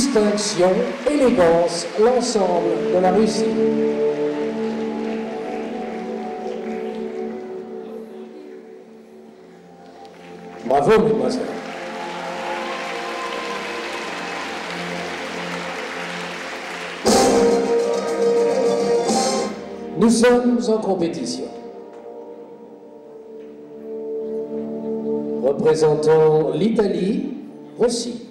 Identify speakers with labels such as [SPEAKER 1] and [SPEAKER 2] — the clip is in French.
[SPEAKER 1] Distinction, élégance, l'ensemble de la Russie. Bravo, mesdemoiselles. Nous sommes en compétition. Représentant l'Italie, voici